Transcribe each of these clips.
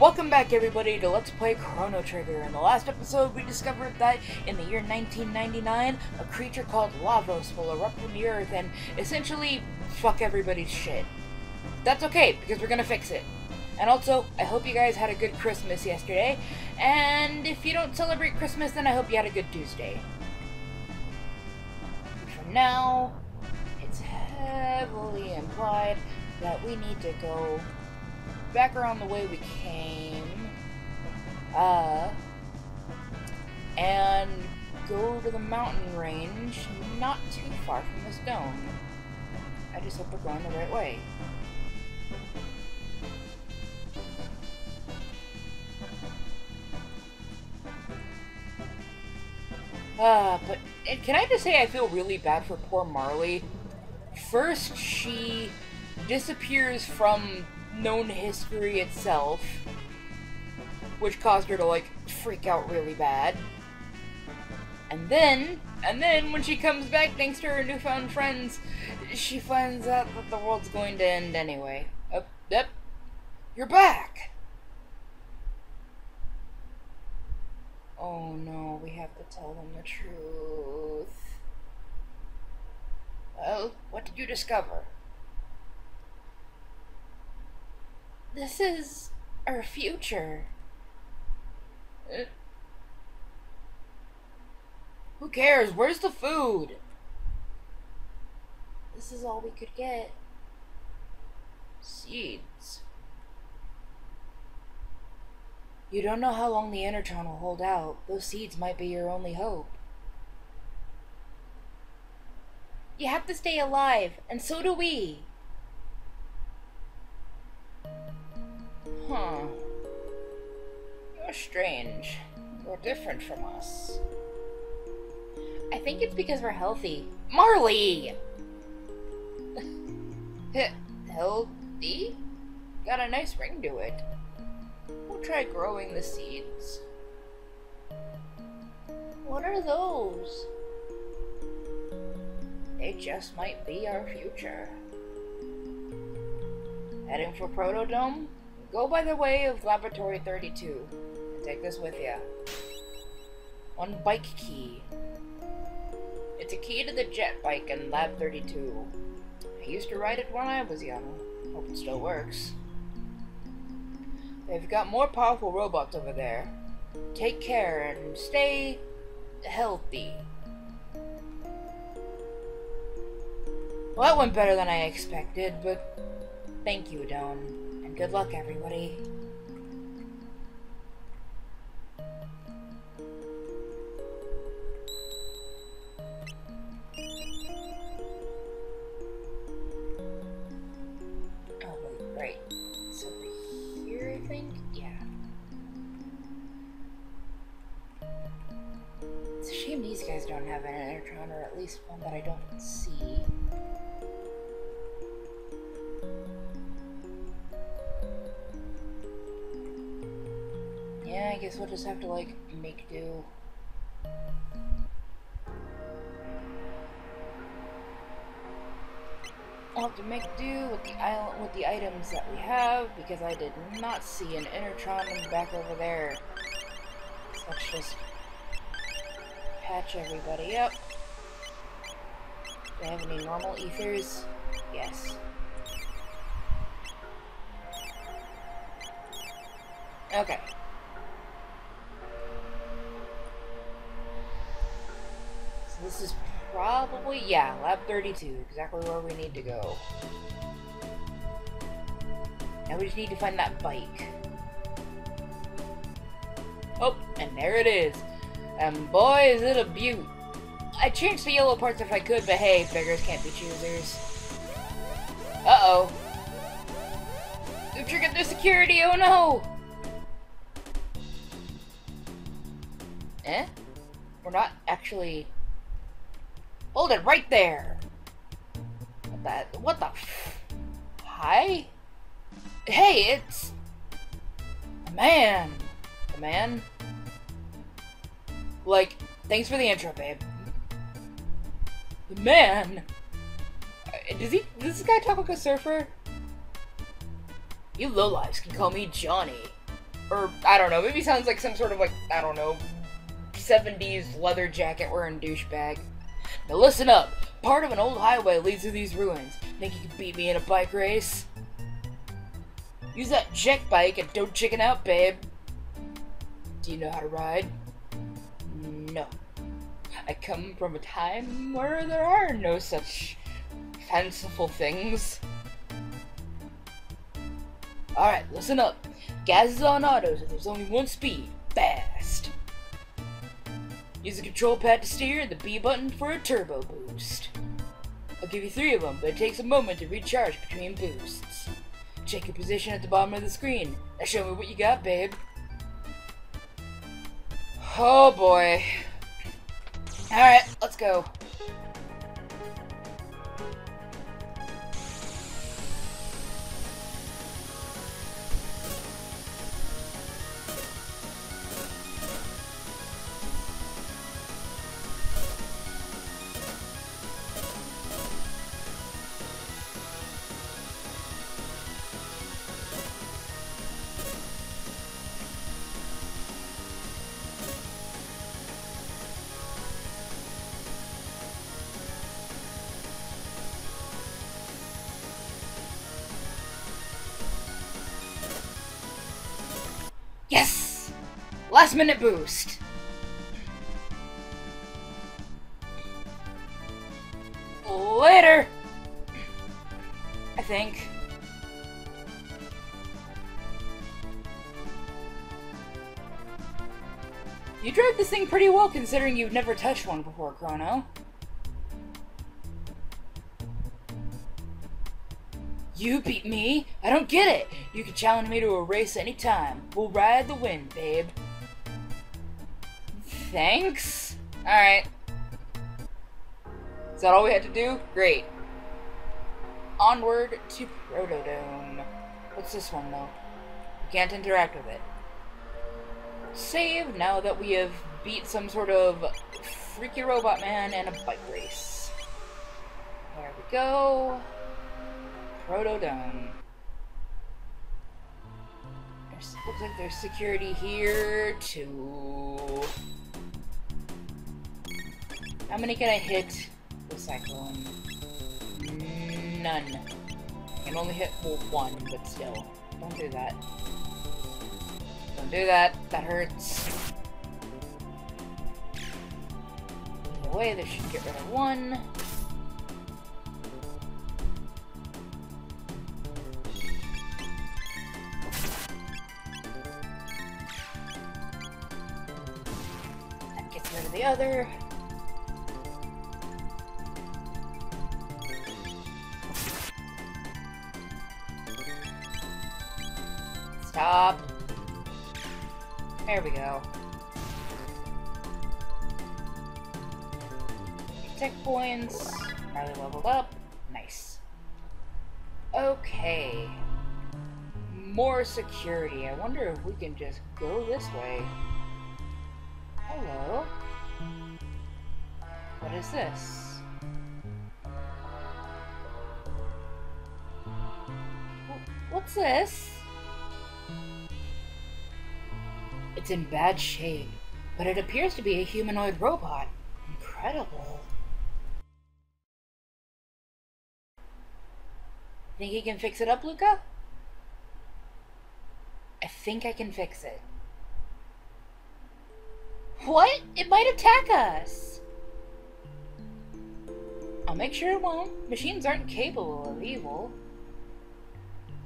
Welcome back everybody to Let's Play Chrono Trigger. In the last episode we discovered that in the year 1999 a creature called Lavos will erupt from the earth and essentially fuck everybody's shit. That's okay because we're gonna fix it. And also, I hope you guys had a good Christmas yesterday, and if you don't celebrate Christmas then I hope you had a good Tuesday. For now, it's heavily implied that we need to go back around the way we came. Uh, and go to the mountain range not too far from this dome. I just hope we're going the right way. Uh, but can I just say I feel really bad for poor Marle? First, she disappears from known history itself, which caused her to like freak out really bad. And then, and then when she comes back thanks to her newfound friends, she finds out that the world's going to end anyway. Up, yep, you're back. Oh no, we have to tell them the truth. Well, what did you discover? This is our future. Who cares? Where's the food? This is all we could get. Seeds. You don't know how long the Enertron will hold out. Those seeds might be your only hope. You have to stay alive, and so do we. Huh. You're strange. You're different from us. I think it's because we're healthy. Marle! healthy? Got a nice ring to it. We'll try growing the seeds. What are those? They just might be our future. Heading for Protodome? Go by the way of Laboratory 32 and take this with you. One bike key. It's a key to the jet bike in Lab 32. I used to ride it when I was young. Hope it still works. They've got more powerful robots over there. Take care and stay healthy. Well, that went better than I expected, but thank you, Don. Good luck, everybody. These guys don't have an Enertron, or at least one that I don't see. Guess we'll just have to, like, make do. I'll have to make do with the island with the items that we have because I did not see an Enertron back over there. So let's just patch everybody up. Do I have any normal ethers? Yes. Yeah, lab 32, exactly where we need to go. Now we just need to find that bike. Oh, and there it is. And boy, is it a beaut. I'd change the yellow parts if I could, but hey, beggars can't be choosers. Uh-oh. We've triggered the security, oh no! Eh? We're not actually Hold it right there. What the? What the? Hi? Hey, it's... The man. The man? Like, thanks for the intro, babe. The man? Uh, does he- does this guy talk like a surfer? You lowlifes can call me Johnny. Or, I don't know, maybe sounds like some sort of, like, I don't know, 70s leather jacket wearing douchebag. Now listen up. Part of an old highway leads to these ruins. Think you can beat me in a bike race? Use that jet bike and don't chicken out, babe. Do you know how to ride? No. I come from a time where there are no such fanciful things. Alright, listen up. Gas is on auto, so there's only one speed. Fast. Use the control pad to steer and the B button for a turbo boost. I'll give you three of them, but it takes a moment to recharge between boosts. Check your position at the bottom of the screen. Now show me what you got, babe. Oh boy. Alright, let's go. Minute boost. Later! I think. You drove this thing pretty well considering you've never touched one before, Chrono. You beat me? I don't get it. You can challenge me to a race anytime. We'll ride the wind, babe. Thanks? Alright. Is that all we had to do? Great. Onward to Protodome. What's this one, though? We can't interact with it. Save now that we have beat some sort of freaky robot man and a bike race. There we go. Protodome. Looks like there's security here, too. How many can I hit with Cyclone? None. I can only hit well, one, but still. Don't do that. Don't do that. That hurts. Either way, this should get rid of one. the other. Tech points. Riley leveled up. Nice. Okay. More security. I wonder if we can just go this way. Hello. What is this? What's this? It's in bad shape, but it appears to be a humanoid robot. Incredible. Think he can fix it up, Lucca? I think I can fix it. What? It might attack us! I'll make sure it won't. Machines aren't capable of evil.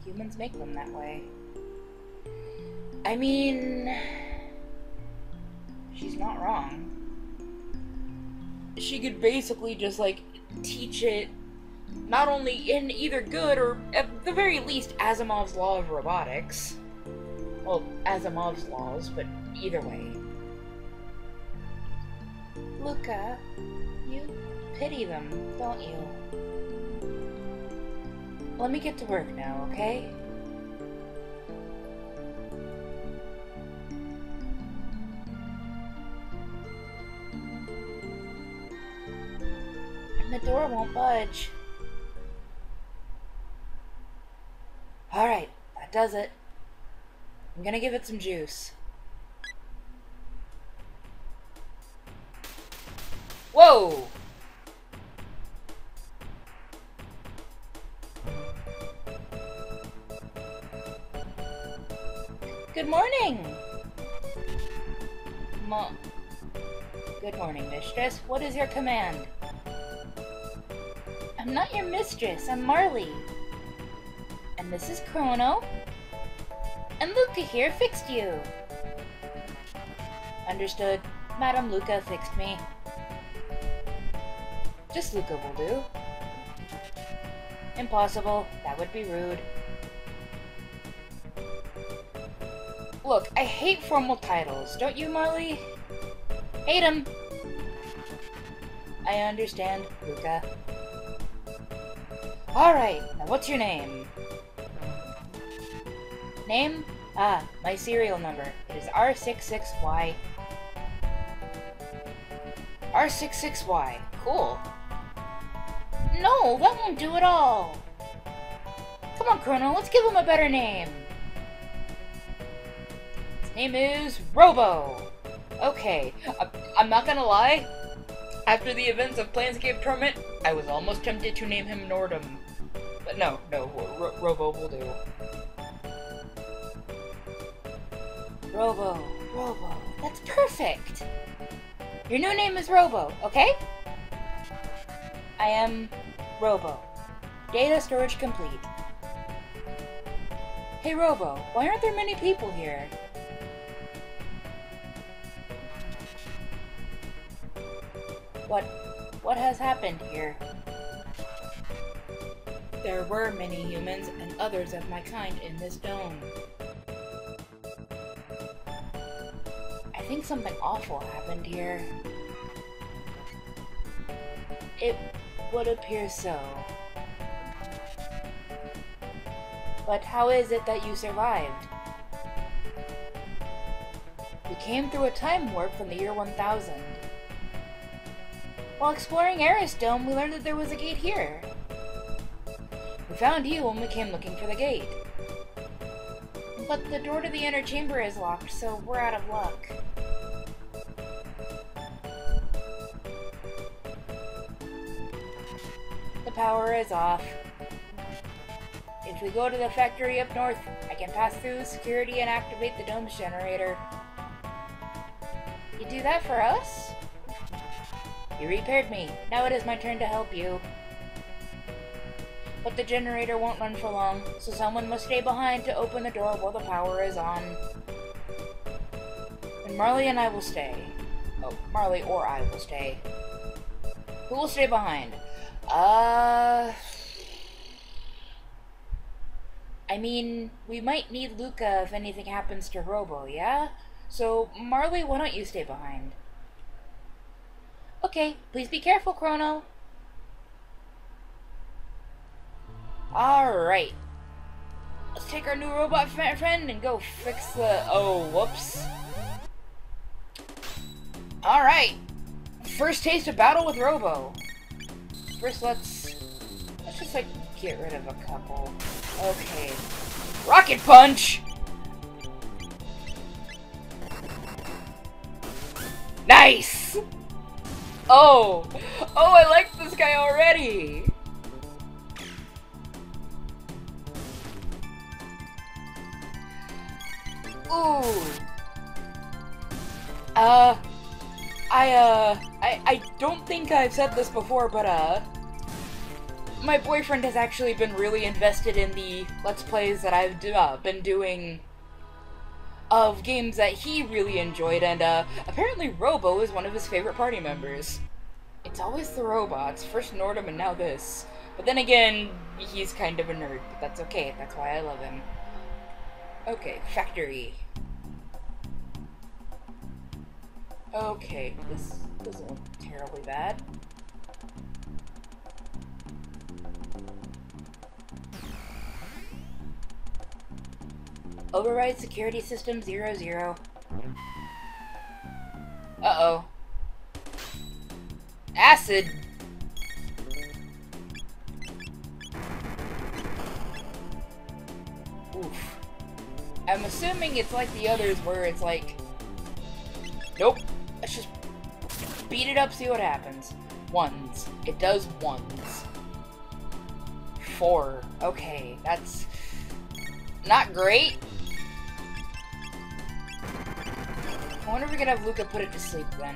Humans make them that way. I mean... She's not wrong. She could basically just, like, teach it not only in either good or, at the very least, Asimov's law of robotics. Well, Asimov's laws, but either way. Lucca, you pity them, don't you? Let me get to work now, okay? And the door won't budge. Alright, that does it. I'm gonna give it some juice. Whoa! Good morning! Mom. Good morning, mistress. What is your command? I'm not your mistress, I'm Marle. And this is Chrono. And Lucca here fixed you. Understood. Madam Lucca fixed me. Just Lucca will do. Impossible. That would be rude. Look, I hate formal titles. Don't you, Marle? Hate them. I understand, Lucca. Alright, now what's your name? Name? Ah, my serial number. It is R66Y. R66Y. Cool. No, that won't do at all. Come on, Chrono, let's give him a better name. His name is Robo. Okay, I'm not gonna lie. After the events of Planescape Torment, I was almost tempted to name him Nordom. But no, no, Ro Robo will do. Robo, Robo, that's perfect! Your new name is Robo, okay? I am Robo. Data storage complete. Hey Robo, why aren't there many people here? What... what has happened here? There were many humans and others of my kind in this dome. Think something awful happened here. It would appear so. But how is it that you survived? We came through a time warp from the year 1000. While exploring Arris Dome, we learned that there was a gate here. We found you when we came looking for the gate. But the door to the inner chamber is locked, so we're out of luck. Power is off. If we go to the factory up north, I can pass through security and activate the dome's generator. You do that for us? You repaired me. Now it is my turn to help you. But the generator won't run for long, so someone must stay behind to open the door while the power is on. And Marle and I will stay. Oh, Marle or I will stay. Who will stay behind? Uh... I mean, we might need Lucca if anything happens to Robo, yeah? So, Marle, why don't you stay behind? Okay, please be careful, Chrono. Alright. Let's take our new robot friend and go fix the... Oh, whoops. Alright. First taste of battle with Robo. First, let's... Let's just, like, get rid of a couple. Okay. Rocket Punch! Nice! Oh! Oh, I like this guy already! Ooh. Uh, I, uh, I, I don't think I've said this before, but, uh, my boyfriend has actually been really invested in the Let's Plays that I've uh, been doing of games that he really enjoyed, and, uh, apparently Robo is one of his favorite party members. It's always the robots, first Nordom and now this. But then again, he's kind of a nerd, but that's okay, that's why I love him. Okay, factory. Okay, this doesn't look terribly bad. Override security system 00. zero. Uh-oh. Acid! Oof. I'm assuming it's like the others where it's like, nope, beat it up, see what happens. Ones. It does ones. Four. Okay, that's not great. I wonder if we can have Lucca put it to sleep then.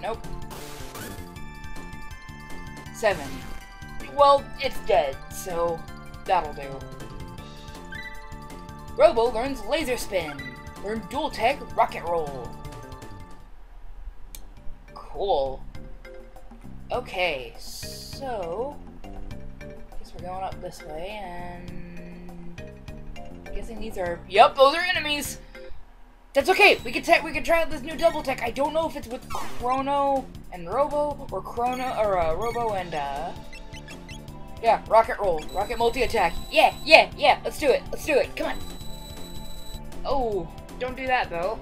Nope. Seven. Well, it's dead, so that'll do. Robo learns Laser Spin. Learn Dual Tech Rocket Roll. Cool. Okay, so... I guess we're going up this way, and... I'm Guessing these are... Yep, those are enemies! That's okay. We can tech. We can try out this new double tech. I don't know if it's with Chrono and Robo or Chrono or uh, Robo and uh. Yeah, rocket roll, rocket multi attack. Yeah, yeah, yeah. Let's do it. Let's do it. Come on. Oh, don't do that though.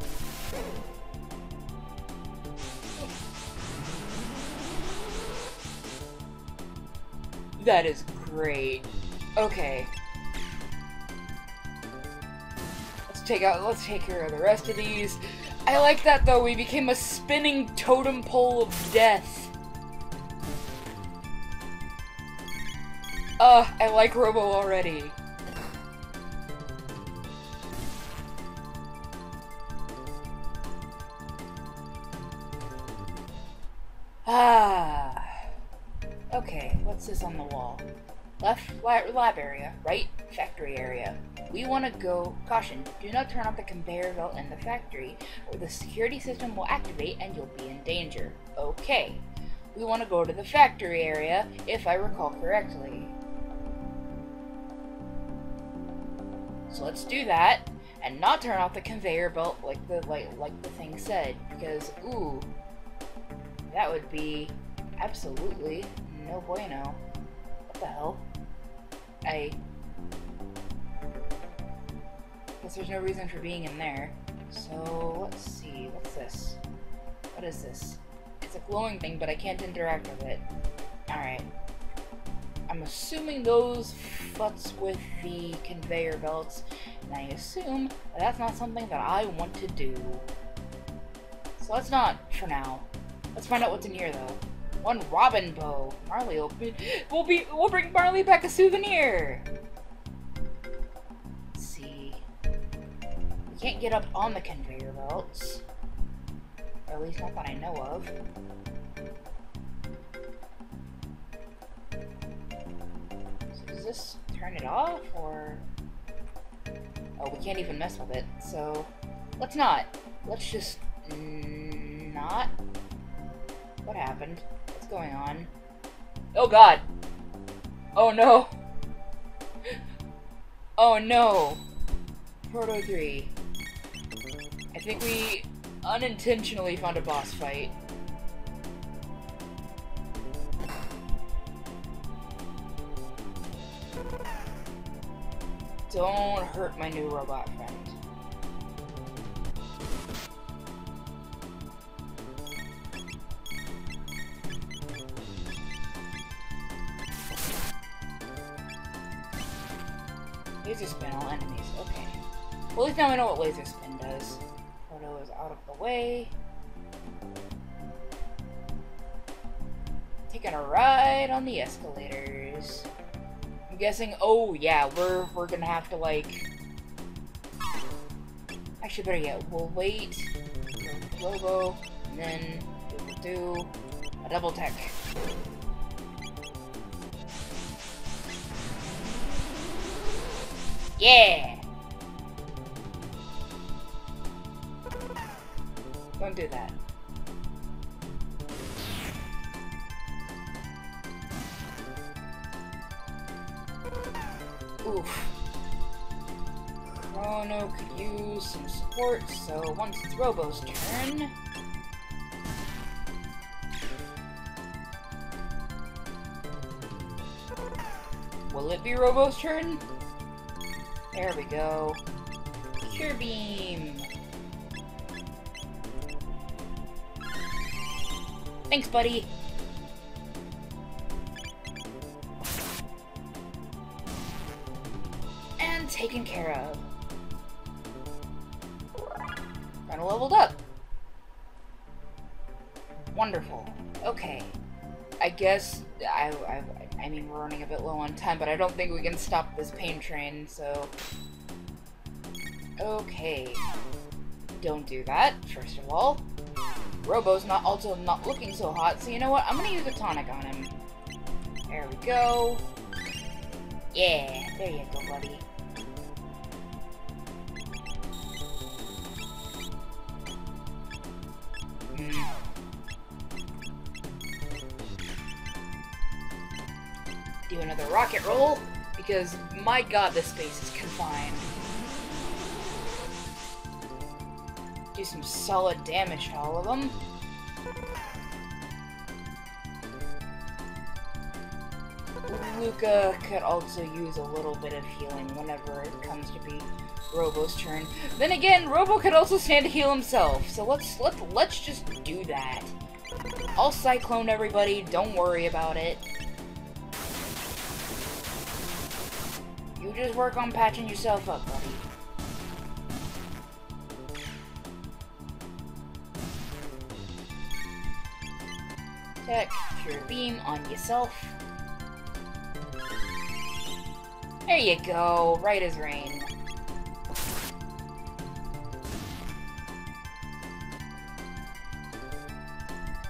That is great. Okay. Let's take out, let's take care of the rest of these. I like that though, we became a spinning totem pole of death. Uh, I like Robo already. Ah. Okay, what's this on the wall? Left lab area, right factory area. We want to go, caution, do not turn off the conveyor belt in the factory or the security system will activate and you'll be in danger. Okay, we want to go to the factory area, if I recall correctly. So let's do that, and not turn off the conveyor belt like the like, like the thing said, because, ooh, that would be absolutely no bueno. What the hell? I Guess there's no reason for being in there. So, let's see. What's this? What is this? It's a glowing thing, but I can't interact with it. Alright. I'm assuming those futs with the conveyor belts, and I assume that that's not something that I want to do. So let's not, for now. Let's find out what's in here, though. One robin bow. Marle be, we'll be, we'll bring Marle back a souvenir. See. We can't get up on the conveyor belts. Or at least not that I know of. So does this turn it off, or... Oh, we can't even mess with it, so... Let's not. Let's just... not? What happened? What's going on? Oh god! Oh no! oh no! Proto 3 I think we unintentionally found a boss fight. Don't hurt my new robot friend. Well, now I know what laser spin does Photo is out of the way. Taking a ride on the escalators. I'm guessing, oh yeah, we're, we're gonna have to like... Actually, better yet, we'll wait, Robo, and then we will do a double tech. Yeah! Don't do that. Oof. Chrono could use some support, so once it's Robo's turn... Will it be Robo's turn? There we go. Cure Beam! Thanks, buddy. And taken care of. Rental leveled up. Wonderful. Okay. I guess, I, I, I mean, we're running a bit low on time, but I don't think we can stop this pain train, so... Okay. Don't do that, first of all. Robo's not also not looking so hot, so you know what? I'm gonna use a tonic on him. There we go. Yeah, there you go, buddy. Mm. Do another rocket roll, because my god, this space is confined. Do some solid damage to all of them. Lucca could also use a little bit of healing whenever it comes to be Robo's turn. Then again, Robo could also stand to heal himself, so let's let let's just do that. I'll cyclone everybody, don't worry about it. You just work on patching yourself up, buddy. Tech, Cure Beam on yourself. There you go, right as rain.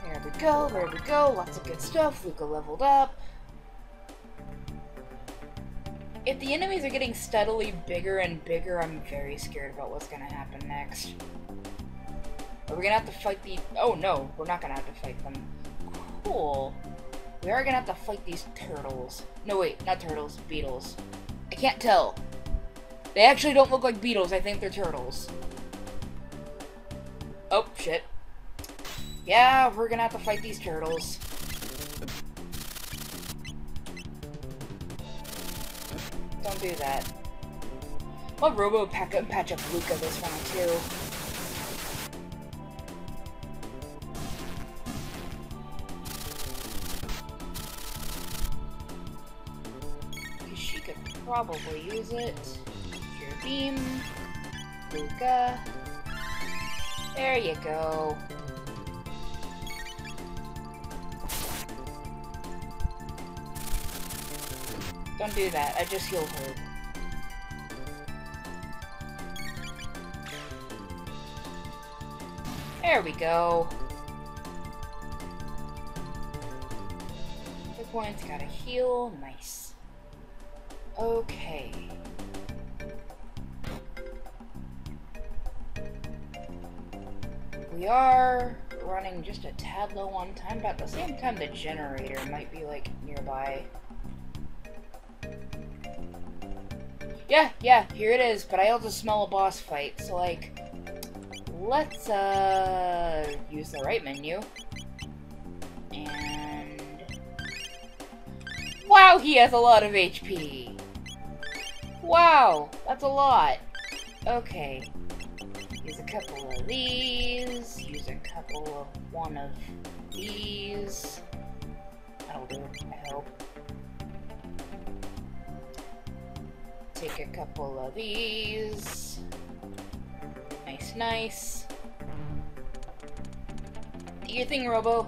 There we go, there we go, lots of good stuff. Luca leveled up. If the enemies are getting steadily bigger and bigger, I'm very scared about what's gonna happen next. Are we gonna have to fight the- Oh no, we're not gonna have to fight them. Cool. We are gonna have to fight these turtles. No wait, not turtles, beetles. I can't tell. They actually don't look like beetles, I think they're turtles. Oh, shit. Yeah, we're gonna have to fight these turtles. Don't do that. I'll Robo patch up Luca this round too. Probably use it. Cure Beam. Lucca. There you go. Don't do that. I just healed her. There we go. Hit points, gotta heal. Nice. Okay. We are running just a tad low on time, but at the same time the generator might be like nearby. Yeah, yeah, here it is, but I also smell a boss fight, so like, let's, uh, use the right menu. And... Wow, he has a lot of HP! Wow, that's a lot. Okay. Use a couple of these, use a couple of one of these. That'll do, I hope. Take a couple of these. Nice, nice. Do your thing, Robo.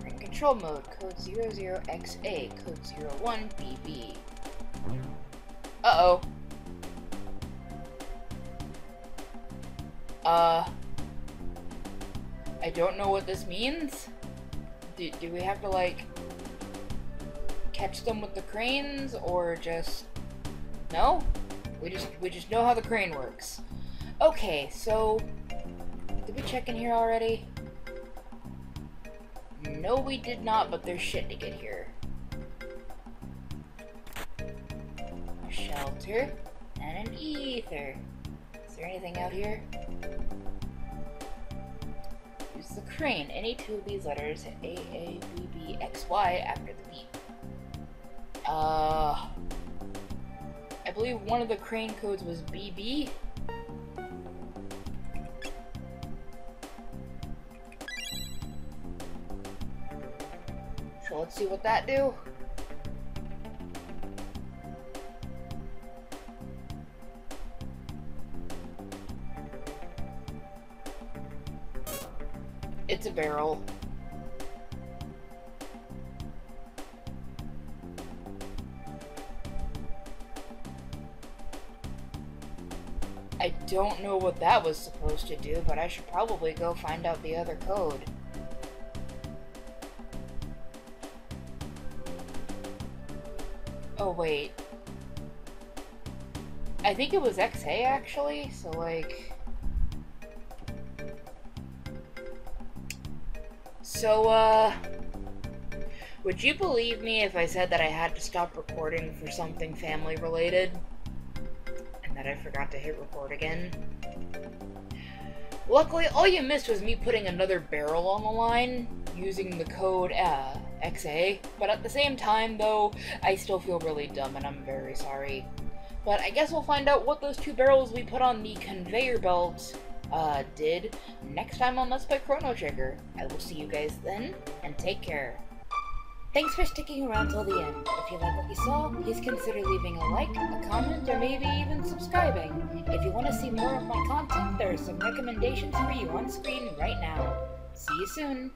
We're in control mode. Code 00XA. Code 01BB. Uh-oh. Uh... I don't know what this means. Do, do we have to, like, catch them with the cranes, or just... No? We just we just know how the crane works. Okay, so did we check in here already? No, we did not, but there's shit to get here. Shelter and an ether. Is there anything out here? Use the crane. Any two of these letters, A, A, B, B, X, Y, after the beep. Uh, I believe one of the crane codes was BB. So let's see what that do. It's a barrel. I don't know what that was supposed to do, but I should probably go find out the other code. Oh, wait. I think it was XA, actually, so, like... So, uh... Would you believe me if I said that I had to stop recording for something family-related? And that I forgot to hit record again. Luckily, all you missed was me putting another barrel on the line using the code uh, XA, but at the same time, though, I still feel really dumb and I'm very sorry. But I guess we'll find out what those two barrels we put on the conveyor belt uh, did next time on Let's Play Chrono Trigger. I will see you guys then, and take care. Thanks for sticking around till the end. If you like what you saw, please consider leaving a like, a comment, or maybe even subscribing. If you want to see more of my content, there are some recommendations for you on screen right now. See you soon!